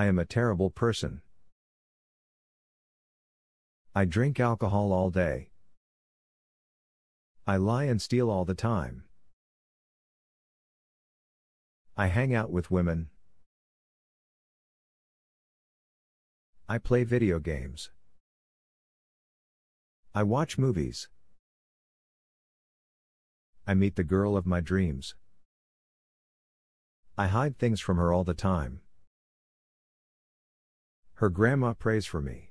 I am a terrible person. I drink alcohol all day. I lie and steal all the time. I hang out with women. I play video games. I watch movies. I meet the girl of my dreams. I hide things from her all the time. Her grandma prays for me.